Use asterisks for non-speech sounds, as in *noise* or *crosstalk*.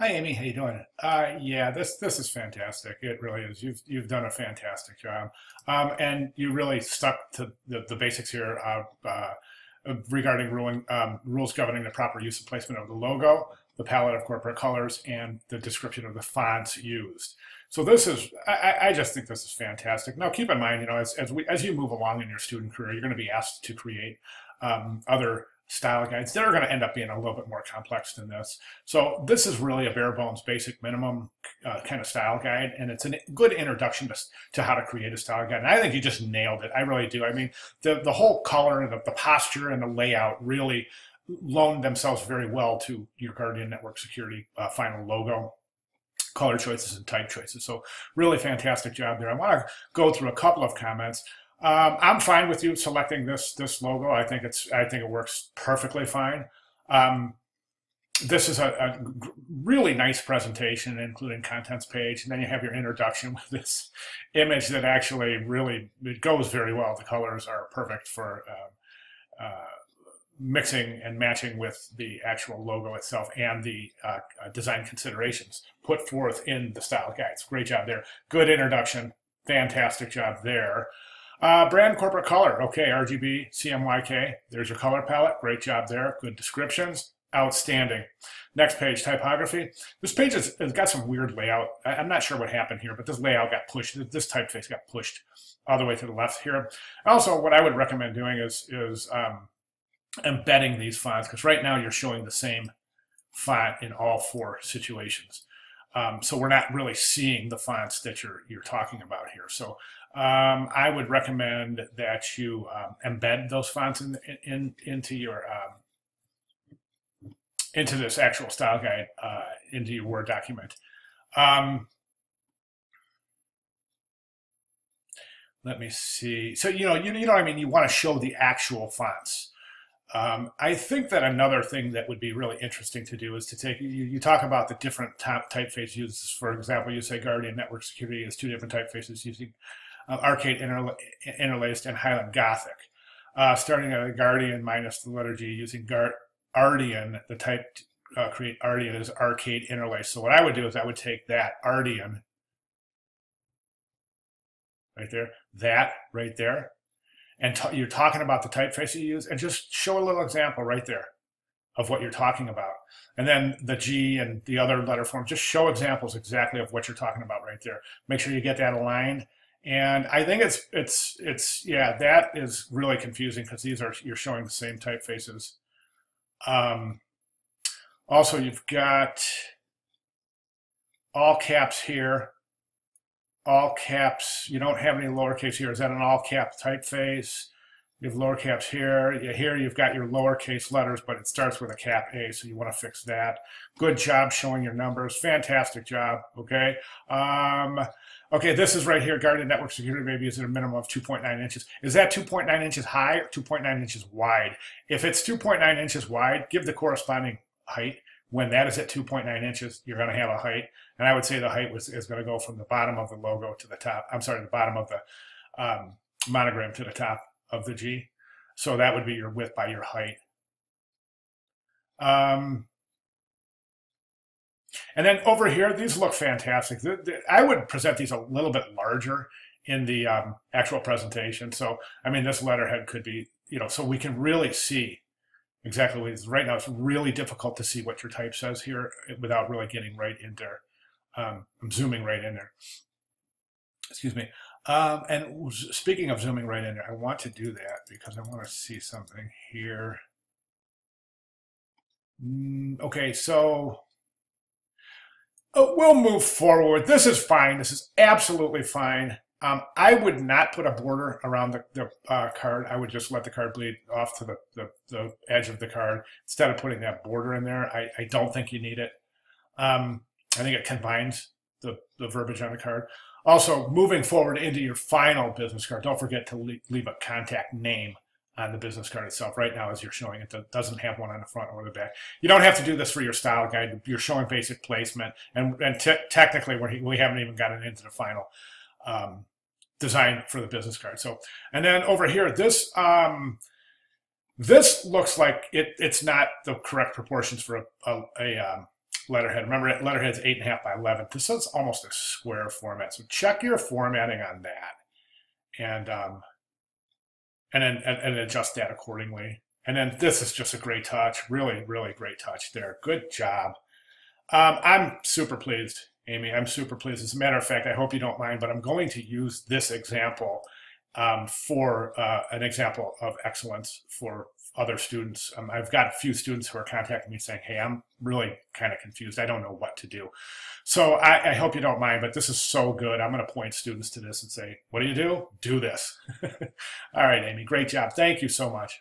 Hi, Amy. How you doing? Uh, yeah, this this is fantastic. It really is. You've you've done a fantastic job, um, and you really stuck to the, the basics here uh, uh, regarding ruling, um, rules governing the proper use and placement of the logo, the palette of corporate colors, and the description of the fonts used. So this is, I, I just think this is fantastic. Now, keep in mind, you know, as as we as you move along in your student career, you're going to be asked to create um, other style guides. They're going to end up being a little bit more complex than this. So this is really a bare bones basic minimum uh, kind of style guide. And it's a good introduction to, to how to create a style guide. And I think you just nailed it. I really do. I mean, the, the whole color and the, the posture and the layout really loan themselves very well to your Guardian Network Security uh, final logo color choices and type choices. So really fantastic job there. I want to go through a couple of comments. Um, I'm fine with you selecting this this logo. I think it's I think it works perfectly fine. Um, this is a, a, really nice presentation, including contents page, and then you have your introduction *laughs* with this image that actually really it goes very well. The colors are perfect for uh, uh, mixing and matching with the actual logo itself and the uh, uh design considerations put forth in the style guides. Great job there. Good introduction. Fantastic job there. Uh, brand corporate color. Okay, RGB, CMYK. There's your color palette. Great job there. Good descriptions. Outstanding. Next page, typography. This page has, has got some weird layout. I, am not sure what happened here, but this layout got pushed. This typeface got pushed all the way to the left here. Also, what I would recommend doing is, is um, embedding these fonts, because right now you're showing the same font in all four situations. Um, so we're not really seeing the fonts that you're you're talking about here. So um, I would recommend that you um, embed those fonts in, in into your um, into this actual style guide uh, into your Word document. Um, let me see. So you know you, you know I mean. You want to show the actual fonts. Um, I think that another thing that would be really interesting to do is to take you, you talk about the different typeface uses. For example, you say Guardian Network Security is two different typefaces using uh, Arcade interla Interlaced and Highland Gothic. Uh, starting at a Guardian minus the letter G using Gar Ardian, the type uh, create Ardian is Arcade Interlaced. So what I would do is I would take that Ardian right there, that right there, and you're talking about the typeface you use, and just show a little example right there of what you're talking about. And then the G and the other letter form, just show examples exactly of what you're talking about right there. Make sure you get that aligned. And I think it's, it's, it's, yeah, that is really confusing because these are, you're showing the same typefaces. Um, also, you've got all caps here all caps. You don't have any lowercase here. Is that an all cap typeface? You have lower caps here. Here you've got your lowercase letters, but it starts with a cap A, so you want to fix that. Good job showing your numbers. Fantastic job. Okay. Um, okay, this is right here. Guardian Network Security Baby is at a minimum of 2.9 inches. Is that 2.9 inches high or 2.9 inches wide? If it's 2.9 inches wide, give the corresponding height when that is at 2.9 inches, you're going to have a height. And I would say the height was, is going to go from the bottom of the logo to the top. I'm sorry, the bottom of the um, monogram to the top of the G. So that would be your width by your height. Um, and then over here, these look fantastic. I would present these a little bit larger in the um, actual presentation. So, I mean, this letterhead could be, you know, so we can really see exactly what it is. Right now, it's really difficult to see what your type says here without really getting right in there. Um, I'm zooming right in there. Excuse me. Um, and speaking of zooming right in there, I want to do that because I want to see something here. Mm, okay, so uh, we'll move forward. This is fine. This is absolutely fine. Um, I would not put a border around the, the uh, card. I would just let the card bleed off to the, the, the, edge of the card instead of putting that border in there. I, I don't think you need it. Um, I think it combines the, the verbiage on the card. Also, moving forward into your final business card, don't forget to leave, leave a contact name on the business card itself. Right now, as you're showing it, doesn't have one on the front or the back. You don't have to do this for your style guide. You're showing basic placement, and, and technically, we we haven't even gotten into the final um, design for the business card. So, and then over here, this um, this looks like it, it's not the correct proportions for a, a, a um, letterhead. Remember, letterhead's eight and a half by 11. This is almost a square format. So check your formatting on that and, um, and then and, and adjust that accordingly. And then this is just a great touch. Really, really great touch there. Good job. Um, I'm super pleased, Amy. I'm super pleased. As a matter of fact, I hope you don't mind, but I'm going to use this example um, for uh, an example of excellence for other students. Um, I've got a few students who are contacting me saying, hey, I'm really kind of confused. I don't know what to do. So I, I hope you don't mind, but this is so good. I'm going to point students to this and say, what do you do? Do this. *laughs* All right, Amy, great job. Thank you so much.